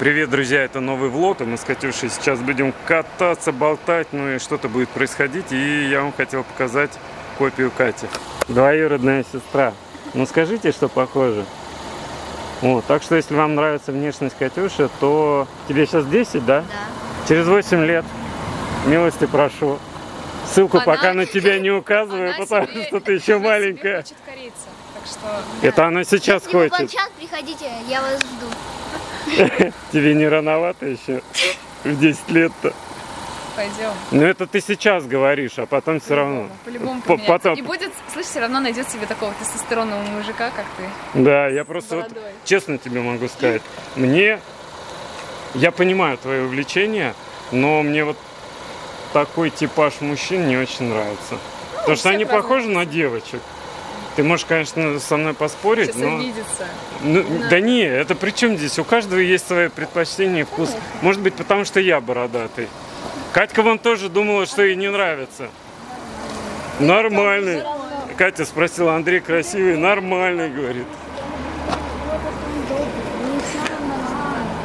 Привет, друзья, это новый влог, и мы с Катюшей сейчас будем кататься, болтать, ну и что-то будет происходить, и я вам хотел показать копию Кати. Двоюродная сестра. Ну скажите, что похоже. Вот, так что, если вам нравится внешность Катюши, то тебе сейчас 10, да? Да. Через 8 лет. Милости прошу. Ссылку Она- пока на тебя не указываю, Она потому себе- что ты еще она себе маленькая. хочет кориться. Так что Это она сейчас Если хочет. час приходите, я вас жду. Тебе не рановато еще? В 10 лет-то. пойдем. Ну это ты сейчас говоришь, а потом все равно. По-любому По- потом- И будет, слышь, все равно найдет себе такого тестостеронного мужика, как ты. Да, я просто вот честно тебе могу сказать, мне, я понимаю твое увлечение, но мне вот такой типаж мужчин не очень нравится. Потому что они похожи на девочек. Ты можешь, конечно, со мной поспорить, Сейчас но... обидится. Ну, Да. да не, это при чем здесь? У каждого есть свои предпочтения и вкус. Конечно. Может быть, потому что я бородатый. Катька вон тоже думала, что ей не нравится. Нормальный. Катя спросила, Андрей красивый, нормальный, говорит.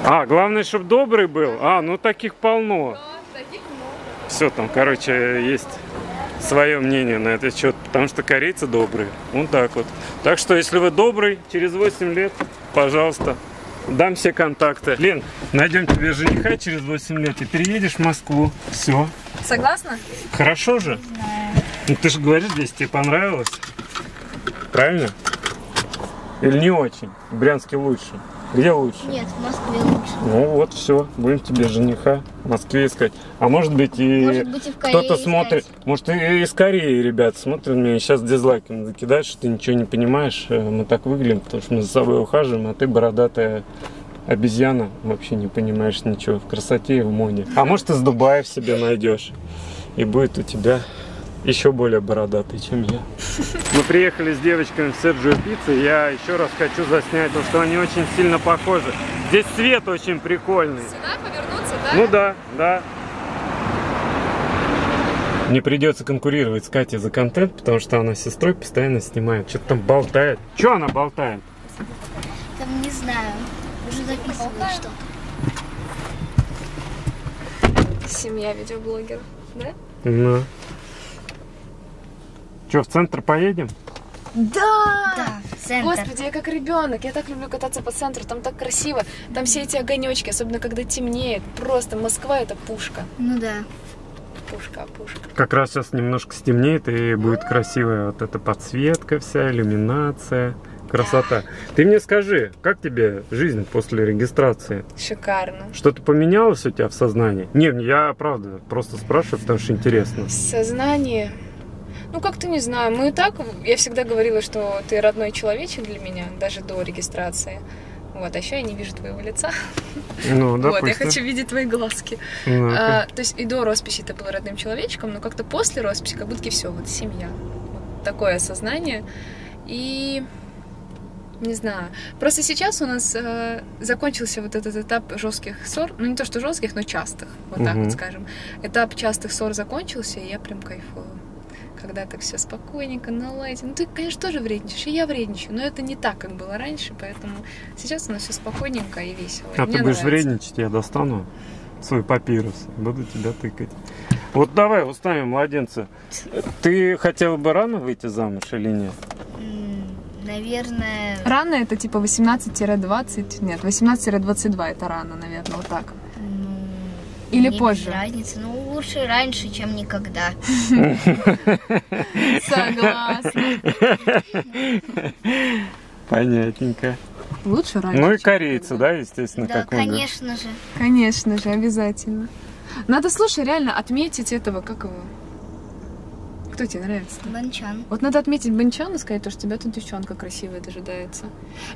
А, главное, чтобы добрый был. А, ну таких полно. Все там, короче, есть свое мнение на этот счет, потому что корейцы добрые. Вот так вот. Так что, если вы добрый, через 8 лет, пожалуйста, дам все контакты. Лен, найдем тебе жениха через 8 лет и переедешь в Москву. Все. Согласна? Хорошо же? Ну ты же говоришь, здесь тебе понравилось. Правильно? Или не очень? В Брянске лучше. Где лучше? Нет, в Москве лучше. Ну вот, все, будем тебе жениха в Москве искать. А может быть и и кто-то смотрит, может и из Кореи ребят смотрят меня, сейчас дизлайки закидают, что ты ничего не понимаешь. Э, Мы так выглядим, потому что мы за собой ухаживаем, а ты бородатая обезьяна, вообще не понимаешь ничего в красоте и в моде. А может из Дубая в себе найдешь, и будет у тебя еще более бородатый, чем я. Мы приехали с девочками в Серджио Пиццу. Я еще раз хочу заснять, потому что они очень сильно похожи. Здесь цвет очень прикольный. Сюда повернуться, да? Ну да, да. Мне придется конкурировать с Катей за контент, потому что она с сестрой постоянно снимает. Что-то там болтает. Что она болтает? Там не знаю. Уже записываю что-то. Семья видеоблогеров, да? Ну. Что, в центр поедем? Да! Да, центр. Господи, я как ребенок, я так люблю кататься по центру, там так красиво, там все эти огонечки, особенно когда темнеет, просто Москва это пушка, Ну да. пушка, пушка. Как раз сейчас немножко стемнеет и будет красивая вот эта подсветка вся, иллюминация. Красота. Ты мне скажи, как тебе жизнь после регистрации? Шикарно. Что-то поменялось у тебя в сознании? Не, я правда просто спрашиваю, потому что интересно. Сознание. Ну, как-то не знаю. Мы и так, я всегда говорила, что ты родной человечек для меня, даже до регистрации. Вот, а еще я не вижу твоего лица. Ну, вот, я хочу видеть твои глазки. Ну, А, то есть и до росписи ты был родным человечком, но как-то после росписи как будто все, вот семья. Вот такое осознание. И не знаю. Просто сейчас у нас э, закончился вот этот этап жестких ссор. Ну, не то, что жестких, но частых. Вот так Мгм. вот скажем. Этап частых ссор закончился, и я прям кайфую. Когда так все спокойненько, наладите. Ну, ты, конечно, тоже вредничаешь, и я вредничаю, но это не так, как было раньше, поэтому сейчас у нас все спокойненько и весело. и А мне ты будешь нравится. вредничать, я достану свой папирус, буду тебя тыкать. Вот давай уставим младенца. Ты хотела бы рано выйти замуж или нет? Наверное, Рано это типа 18-20, нет, 18-22 это рано, наверное, вот так. Или мне позже. без разницы. Ну, лучше раньше, чем никогда. Согласна. Понятненько. Лучше раньше. Ну и корейцы, да, естественно, Да, как конечно же. Конечно же, обязательно. Надо, слушай, реально отметить этого, как его? Кто тебе нравится? Банчан. Вот надо отметить Бенчана, сказать, то, что тебя тут девчонка красивая дожидается.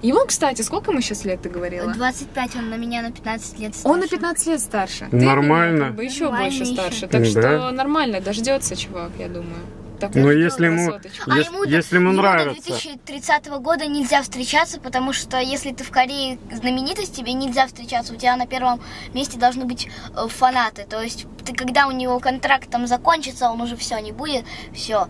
Ему, кстати, сколько ему сейчас лет, ты говорила? 25, он на меня на 15 лет старше. Он на 15 лет старше. Ты Нормально. меня как бы еще Нормально больше еще. старше. Так Да. что нормально, дождется, чувак, я думаю. Такую Ну, если ему. А ес- ему, если ему нравится. до 2030 года нельзя встречаться, потому что если ты в Корее знаменитость, тебе нельзя встречаться. У тебя на первом месте должны быть э, фанаты. То есть ты, когда у него контракт там закончится, он уже все не будет, все.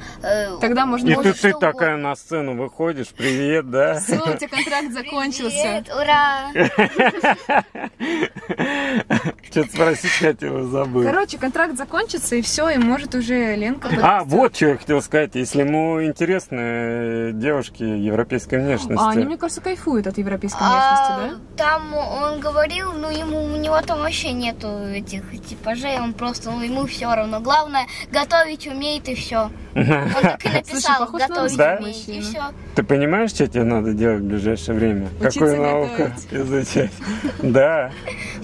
Тогда можно И ты, ты такая на сцену выходишь, привет, да? Все, у тебя контракт закончился. ура! Что-то спросить хотела, забыл. Короче, контракт закончится, и все, и может уже Ленка... А, вот что я хотел сказать. Если ему интересны э, девушки европейской внешности. А они, мне кажется, кайфуют от европейской А, внешности, Там он говорил, ну ему у него там вообще нету этих типажей, он просто, ну ему все равно. Главное, готовить умеет и все. Он так и написал, на готовить Да? умеет и все. Ты понимаешь, что тебе надо делать в ближайшее время? Учиться Какую науку готовить. изучать? Да.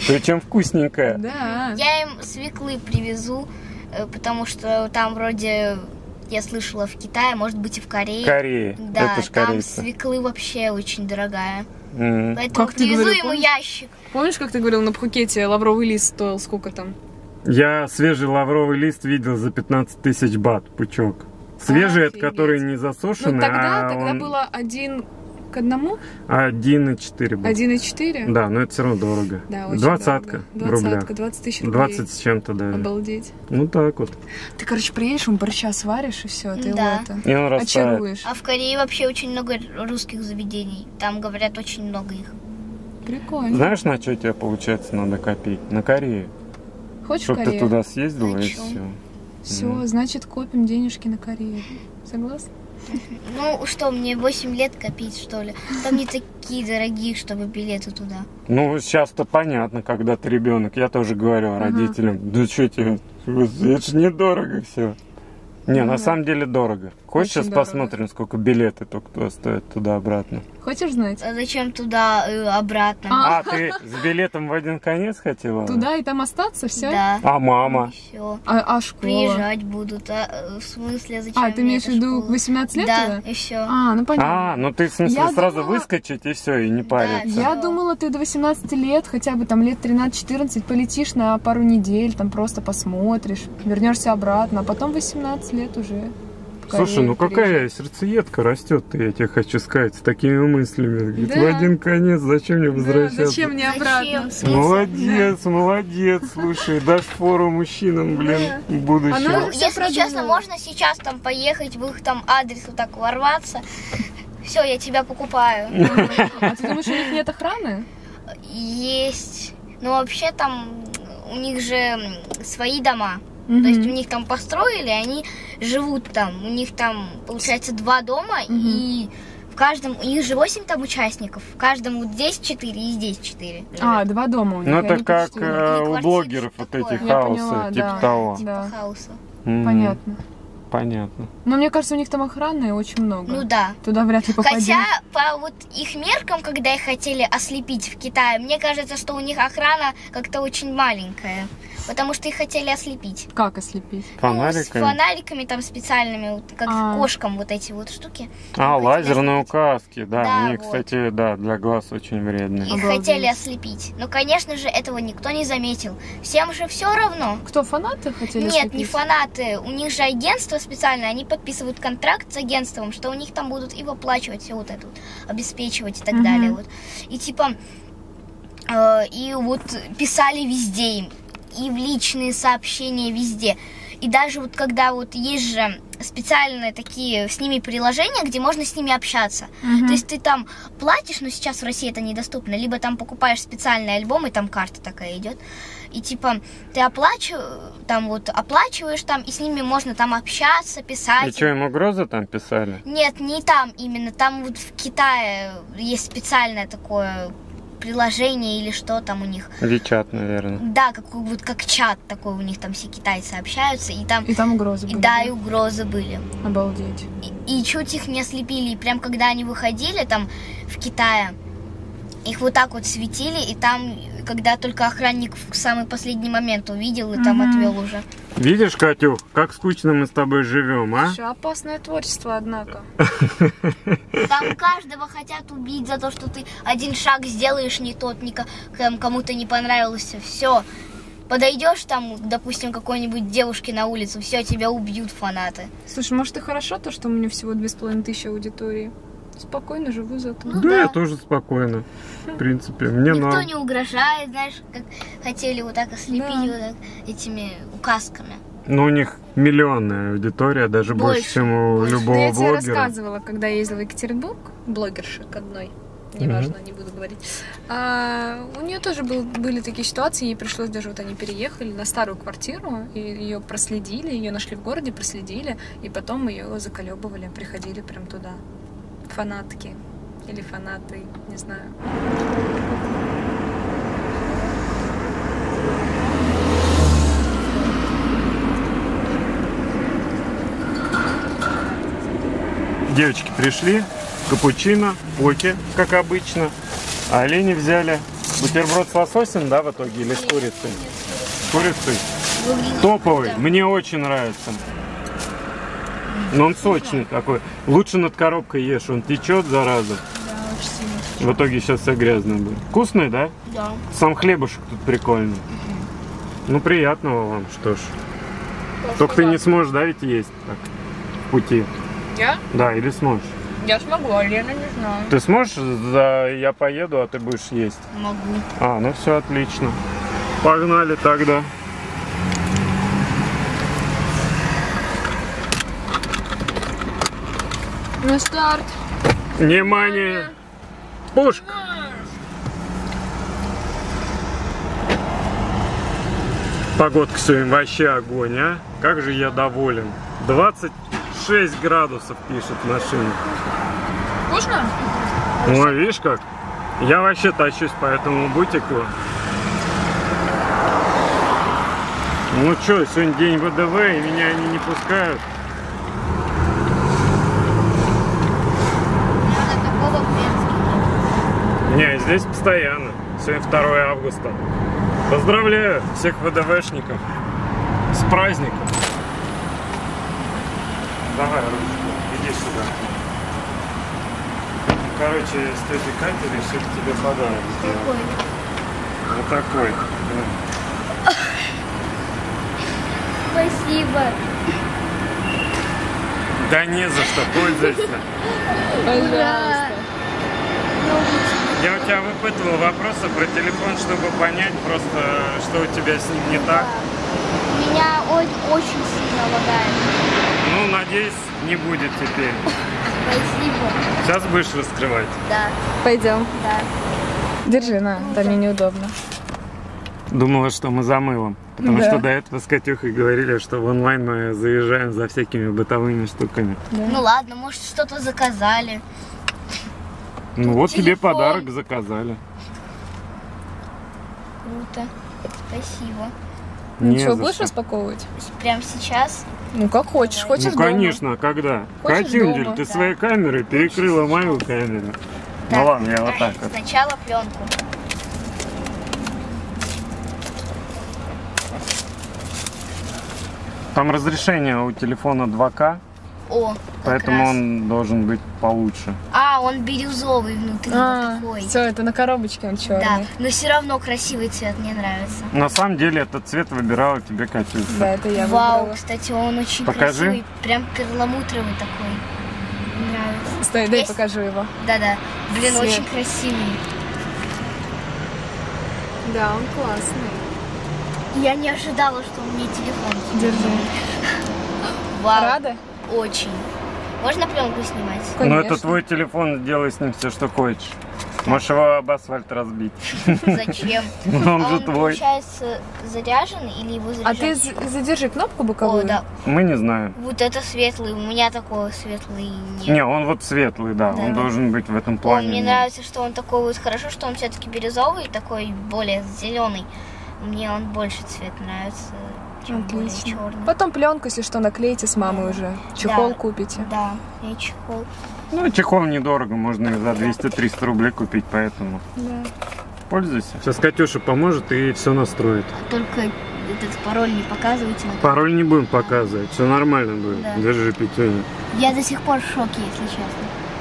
Причем вкусненькое. да? Я им свеклы привезу, э, потому что там вроде, я слышала, в Китае, может быть и в Корее. Корея. Да, Это ж там свеклы вообще очень дорогая. М. Поэтому Как ты привезу говорил, ему помнишь? ящик. Помнишь, как ты говорил, на Пхукете лавровый лист стоил сколько там? Я свежий лавровый лист видел за 15 тысяч бат, пучок. Свежий, это Офигеть. который не засушенный, Ну тогда, а тогда он было один к одному, 1,4 был. 1,4. Да, но это все равно дорого. Да, очень Двадцатка рублях. Двадцатка, 20 тысяч рублей. 20 с чем-то, да. Обалдеть. Ну так вот. Ты, короче, приедешь, ему борща сваришь, и все, ты Да. его это... И он растает. Очаруешь. А в Корее вообще очень много русских заведений. Там, говорят, очень много их. Прикольно. Знаешь, на что тебе, получается, надо копить? На Корею. Хочешь в Чтобы ты туда съездила и Хочу. все. Все, значит, копим денежки на Корею. Согласна? Ну что, мне 8 лет копить, что ли? Там не такие дорогие, чтобы билеты туда. Ну, сейчас-то понятно, когда ты ребенок. Я тоже говорю родителям, да что тебе, это же недорого все. Не, Ну на да. самом деле дорого. Хочешь, сейчас дорого. посмотрим, сколько билеты только туда стоят туда-обратно. Хочешь знать? А зачем туда э, обратно? А. А, ты с билетом в один конец хотела? Туда и там остаться, все? Да. А мама? Все. А, а школа? Приезжать будут. А, в смысле, зачем А, ты имеешь в виду школа? 18 лет Да, туда? и все. А, ну понятно. А, ну ты в смысле Я сразу думала- выскочить и все, и не париться. Я Да. думала, ты до 18 лет, хотя бы там лет 13-14, полетишь на пару недель, там просто посмотришь, вернешься обратно, а потом 18 лет уже. Слушай, ну какая сердцеедка растет, я тебе хочу сказать, с такими мыслями. Говорит, Да. В один конец, зачем мне приезжать. Да, возвращаться? зачем мне обратно? Зачем? В смысле? Молодец, молодец, слушай, дашь фору мужчинам, блин, в будущем. Она- Ну, если продумала. честно, можно сейчас там поехать, в их там адрес вот так ворваться. Все, я тебя покупаю. А ты думаешь, у них нет охраны? Есть. Ну, вообще там у них же свои дома. Мгм. То есть у них там построили, они живут там. У них там, получается, два дома, и в каждом, у них же 8 там участников. В каждом вот здесь 4 и здесь 4. А, два дома у них. Ну это они как э, у блогеров вот такое. этих Я хаусы, поняла, типа да. того. Да, хауса. М, понятно. Понятно. Но мне кажется, у них там охраны очень много. Ну да. Туда вряд ли попадешь. Хотя по вот их меркам, когда их хотели ослепить в Китае, мне кажется, что у них охрана как-то очень маленькая. Потому что их хотели ослепить. Как ослепить? Ну, с Фонариками? фонариками там специальными, вот, как А. кошкам вот эти вот штуки. А, лазерные ослепить. указки, да, Да, они, вот. кстати, да, для глаз очень вредные. Их Обалдеть. хотели ослепить. Но, конечно же, этого никто не заметил. Всем же все равно. Кто, фанаты хотели Нет, не ослепить? фанаты. У них же агентство специальное, они подписывают контракт с агентством, что у них там будут и выплачивать все вот это, вот, обеспечивать и так Мгм. далее. Вот. И типа, э, и вот писали везде им, и в личные сообщения везде. И даже вот когда вот есть же специальные такие с ними приложения, где можно с ними общаться. Мгм. То есть ты там платишь, но сейчас в России это недоступно, либо там покупаешь специальный альбом, и там карта такая идет. И типа ты оплачиваешь, там вот оплачиваешь там, и с ними можно там общаться, И писать. что, им угрозы там писали? Нет, не там именно, там вот в Китае есть специальное такое приложение или что там у них. Вичат, наверное. Да, как, вот как чат такой у них там все китайцы общаются, и там И там угрозы и были. да, и угрозы были. Обалдеть. И, и чуть их не ослепили. И прям когда они выходили там в Китае, их вот так вот светили, и там, когда только охранник в самый последний момент увидел и там Мгм. отвел уже. Видишь, Катюх, как скучно мы с тобой живем, а? Слушай, опасное творчество, однако. Там каждого хотят убить за то, что ты один шаг сделаешь не тот, там кому-то не понравился. Все. подойдешь там, допустим, какой-нибудь девушке на улицу, все, тебя убьют фанаты. Слушай, может и хорошо то, что у меня всего две с половиной тысячи аудитории. Спокойно живу зато. Ну да, да. я тоже спокойно. В принципе, мне Никто норм. не угрожает, знаешь, как хотели вот так ослепить Да. вот так этими указками. Но у них миллионная аудитория, даже больше, Больше, чем у больше. Ну, любого я тебе блогера. рассказывала, когда я ездила в Екатеринбург, блогерша к одной, неважно, не буду говорить. А, у нее тоже был- были такие ситуации, ей пришлось даже, вот они переехали на старую квартиру, и ее проследили, ее нашли в городе, проследили, и потом ее заколебывали, приходили прям туда. Фанатки или фанаты, не знаю. Девочки пришли, капучино, поки, как обычно. А олени взяли бутерброд с лососем, да, в итоге, или с курицей? С курицей. Топовый, мне очень нравится. Но он сочный такой. Лучше над коробкой ешь, он течет, зараза. Да. В итоге сейчас вся грязная будет. Вкусный, да? Да. Сам хлебушек тут прикольный. Ну, приятного вам, что ж. Только ты не сможешь, да, ведь есть так, в пути? Я? Да, или сможешь? Я смогу, а Лена не знаю. Ты сможешь, за... я поеду, а ты будешь есть? Могу. А, ну все отлично. Погнали тогда. На старт. Внимание! Пушка! Погодка сегодня вообще огонь, а? Как же я доволен. 26 градусов пишет машина. Вкусно? Ну, видишь как? Я вообще тащусь по этому бутику. Ну что, сегодня день ВДВ, и меня они не пускают. Надо такого в Брянске нет. Не, здесь постоянно. Сегодня 2 августа. Поздравляю всех ВДВшников с праздником. Давай ручку, иди сюда. Короче, с тетей Катей решили тебе подарок. Какой? Вот такой. Спасибо. Да не за что, пользуйся. Пожалуйста. Я у тебя выпытывал вопросы про телефон, чтобы понять просто, что у тебя с ним не так. Меня очень сильно лагает. Ну, надеюсь, не будет теперь. Спасибо. Сейчас будешь раскрывать. Да, Пойдем. да. Держи, на, там мне неудобно. Думала, что мы за мылом. Потому Да. что до этого с Катюхой говорили, что в онлайн мы заезжаем за всякими бытовыми штуками. Ну ладно, может что-то заказали. Ну вот тебе телефон. подарок заказали. Круто. Спасибо. Не Ну что, будешь что. распаковывать? Прям сейчас. Ну, как хочешь. Хочешь Ну дома? конечно, а когда? Хочешь Катюндель, дома? ты Да. своей камерой перекрыла мою камеру. Так, Ну ладно, я вот так вот. Сначала пленку. Там разрешение у телефона 2К, О, поэтому раз. он должен быть получше. А, он бирюзовый внутри, А, вот такой. все, это на коробочке он черный. Да, но все равно красивый цвет, мне нравится. На самом деле этот цвет выбирала тебе Катюша. Да, это я Вау, выбрала. кстати, он очень Покажи. красивый, прям перламутровый такой. Мне нравится. Стой, дай Есть? покажу его. Да-да, блин, Цвет. очень красивый. Да, он классный. Я не ожидала, что у меня телефон. Держи. Вау, Рада? Очень. Можно пленку снимать? Ну это Конечно. твой телефон, делай с ним все, что хочешь. Можешь его об асфальт разбить. Зачем? Он А же он, твой. получается, заряжен или его А заряжать? ты задержи кнопку О, боковую. да. Мы не знаем. Вот это светлый, у меня такого светлый нет. Не, он вот светлый, да, он должен быть в этом плане. мне нравится, что он такой вот хорошо, что он все-таки бирюзовый, такой более зеленый. Мне он больше цвет нравится, чем Отлично. черный. Потом пленку, если что, наклейте с мамой уже. Чехол Да. купите. Да, и чехол. Ну, чехол недорого, можно и за 200-300 рублей купить, поэтому Да. пользуйся. Сейчас Катюша поможет и все настроит. Только этот пароль не показывайте. на Пароль не будем показывать, все нормально будет. Да. Держи пятюню. Я до сих пор в шоке, если честно.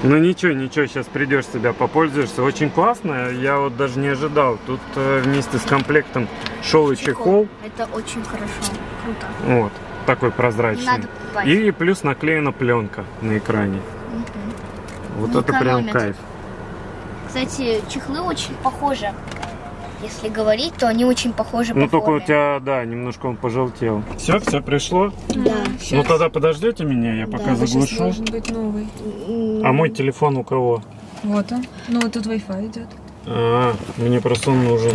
Ну ничего, ничего, сейчас придешь себя попользуешься. Очень классно, я вот даже не ожидал. Тут э, вместе с комплектом шел и чехол. Это очень хорошо. Круто. Вот, такой прозрачный. надо покупать. И плюс наклеена пленка на экране. Мгм. Вот Не это прям экономит. кайф. Кстати, чехлы очень похожи. Если говорить, то они очень похожи Ну по только у форме. тебя, да, немножко он пожелтел. Все, все пришло. Да. Ну тогда подождете меня, я пока Сейчас заглушу. должен быть новый. А мой телефон у кого? Вот он. Ну, вот тут Wi-Fi идет. А, мне просто он нужен.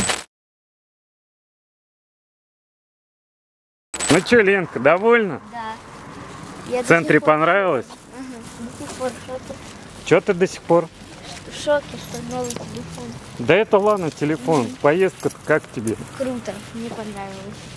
Ну что, Ленка, довольна? Да. Я В центре пор- понравилось? Мгм. До сих пор шоке. Что ты до сих пор? В шоке, что новый телефон. Да это ладно, телефон. Поездка как тебе? Круто, мне понравилось.